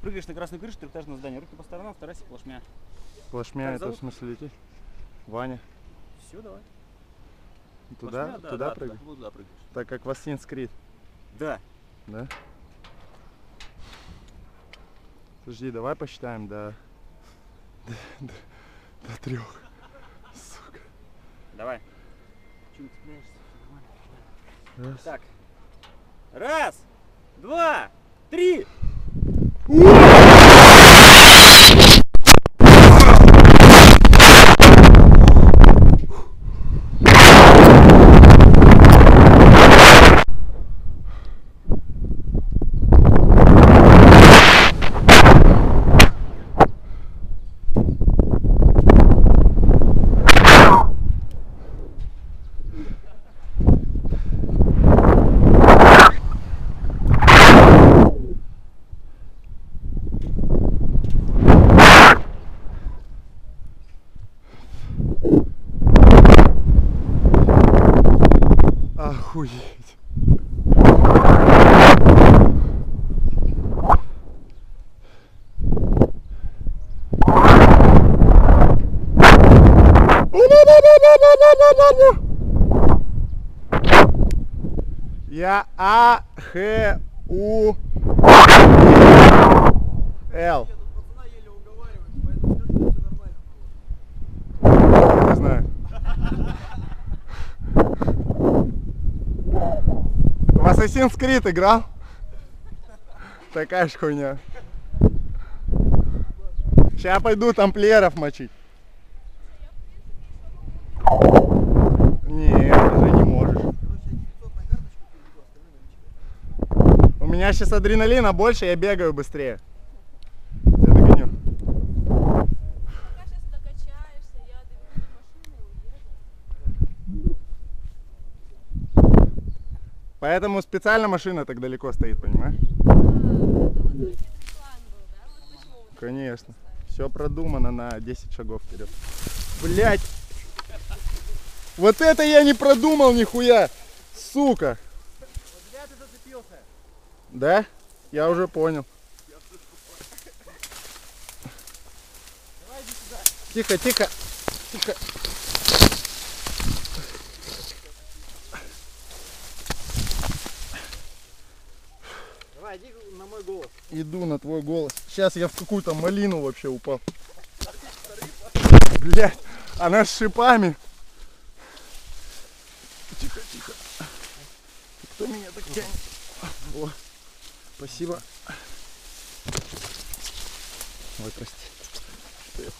прыгаешь на красную крышу трехэтажного здания, руки по сторонам, в террасе плашмя. Плашмя это в смысле лететь? Ваня. Все, давай. Туда, Плашмя, да, туда да, прыгай? Вот туда прыгаешь. Так как в Assassin's Creed, Да. да? Подожди, давай посчитаем до... До, до- до трех. Сука. Давай. Чего цепляешься? Нормально. Раз. Так. Раз, два, три. Охуеть. Я А Х У Л. Не знаю. В Assassin's Creed играл? Такая ж хуйня. Сейчас пойду тамплиеров мочить. Нет, уже не можешь. У меня сейчас адреналина больше, я бегаю быстрее. Поэтому специально машина так далеко стоит, понимаешь? А, вот был, да? Вот Конечно. Все продумано на 10 шагов вперед. Блять! Вот это я не продумал нихуя! Сука! Зря ты зацепился. Да? Я уже понял. Давай иди сюда. Тихо, тихо, тихо. Давай, иди на мой голос. Иду на твой голос. Сейчас я в какую-то малину вообще упал. Блять, она с шипами. Тихо, тихо. Кто меня так тянет? О, спасибо. Ой, прости. Что я-